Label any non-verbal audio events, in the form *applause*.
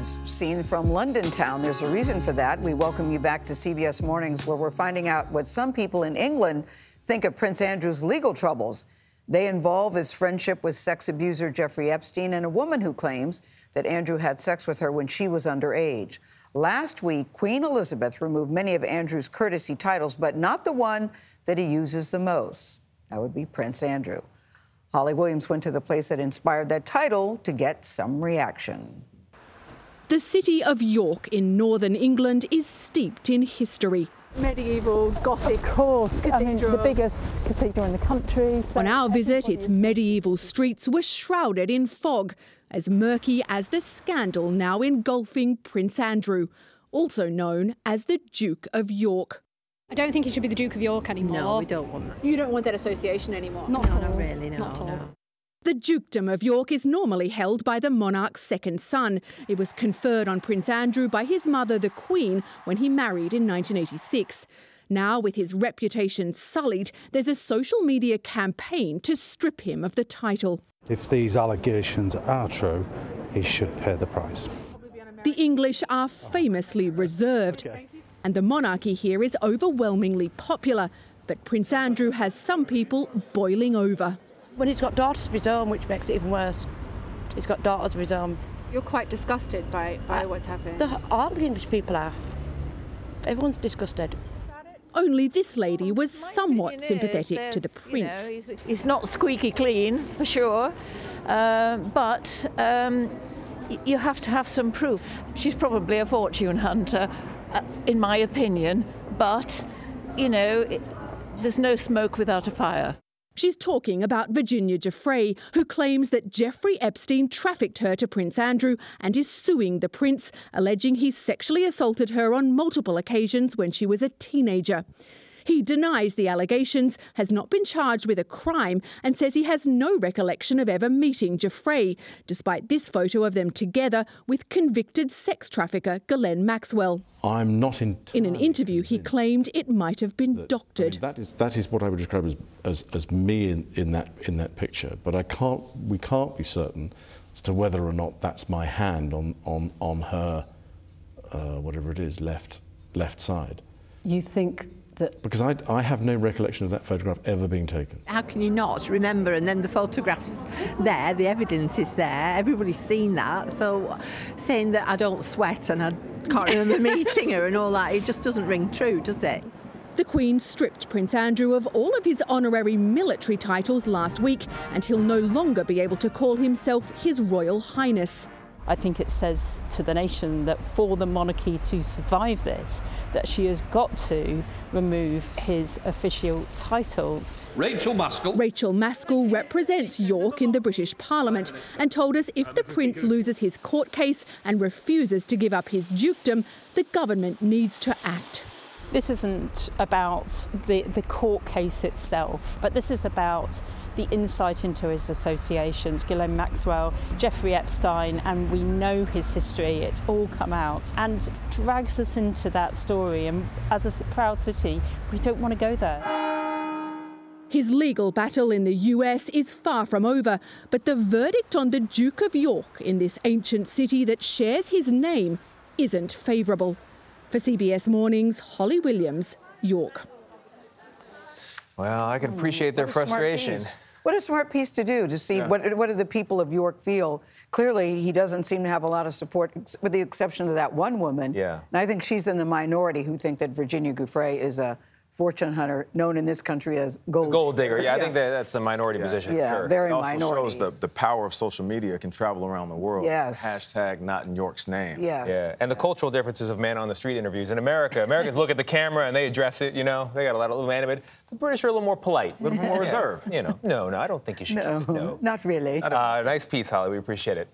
as seen from London town. There's a reason for that. We welcome you back to CBS Mornings, where we're finding out what some people in England think of Prince Andrew's legal troubles. They involve his friendship with sex abuser Jeffrey Epstein and a woman who claims that Andrew had sex with her when she was underage. Last week, Queen Elizabeth removed many of Andrew's courtesy titles, but not the one that he uses the most. That would be Prince Andrew. Holly Williams went to the place that inspired that title to get some reaction. The city of York in northern England is steeped in history. Medieval Gothic course, I mean, the biggest cathedral in the country. So On our visit, its medieval streets were shrouded in fog, as murky as the scandal now engulfing Prince Andrew, also known as the Duke of York. I don't think he should be the Duke of York anymore. No, we don't want that. You don't want that association anymore? Not no, at all. Not really, no. Not at all. No. The Dukedom of York is normally held by the monarch's second son. It was conferred on Prince Andrew by his mother, the Queen, when he married in 1986. Now, with his reputation sullied, there's a social media campaign to strip him of the title. If these allegations are true, he should pay the price. The English are famously reserved, and the monarchy here is overwhelmingly popular. But Prince Andrew has some people boiling over. When he's got daughters of his own, which makes it even worse. He's got daughters of his own. You're quite disgusted by, by uh, what's happened. The, all the English people are. Everyone's disgusted. Only this lady was somewhat sympathetic is, to the prince. You know, he's, he's, not squeaky clean, for sure, uh, but um, you have to have some proof. She's probably a fortune hunter, uh, in my opinion, but, you know, it, there's no smoke without a fire. She's talking about Virginia Giuffre, who claims that Jeffrey Epstein trafficked her to Prince Andrew and is suing the prince, alleging he sexually assaulted her on multiple occasions when she was a teenager. He denies the allegations, has not been charged with a crime, and says he has no recollection of ever meeting Giuffre, despite this photo of them together with convicted sex trafficker Ghislaine Maxwell. I'm not in. In an interview, he claimed it might have been that, doctored. I mean, that is that is what I would describe as as, as me in, in that in that picture. But I can't. We can't be certain as to whether or not that's my hand on on on her, uh, whatever it is, left left side. You think that... Because I, I have no recollection of that photograph ever being taken. How can you not remember? And then the photograph's there, the evidence is there, everybody's seen that. So saying that I don't sweat and I can't remember *laughs* meeting her and all that, it just doesn't ring true, does it? The Queen stripped Prince Andrew of all of his honorary military titles last week, and he'll no longer be able to call himself His Royal Highness. I think it says to the nation that for the monarchy to survive this, that she has got to remove his official titles. Rachel Maskell. Rachel Maskell represents York in the British Parliament and told us if the Prince loses his court case and refuses to give up his dukedom, the government needs to act. This isn't about the, the court case itself, but this is about the insight into his associations, Ghislaine Maxwell, Jeffrey Epstein, and we know his history. It's all come out and drags us into that story. And as a proud city, we don't want to go there. His legal battle in the US is far from over, but the verdict on the Duke of York in this ancient city that shares his name isn't favourable. For CBS Mornings, Holly Williams, York. Well, I can appreciate their frustration. What a smart piece to do to see yeah. what what do the people of York feel. Clearly, he doesn't seem to have a lot of support, with the exception of that one woman. Yeah. And I think she's in the minority who think that Virginia Giuffre is a fortune hunter, known in this country as gold, gold digger. Yeah, yeah, I think that, that's a minority yeah. position. Yeah, sure. very it also minority. shows the, the power of social media can travel around the world. Yes. Hashtag not in York's name. Yes. Yeah. And the cultural differences of man on the street interviews in America. Americans look at the camera and they address it. You know, they got a lot of little animated. The British are a little more polite, a little more *laughs* reserved. You know, no, no, I don't think you should. No, no. not really. Uh, nice piece, Holly. We appreciate it.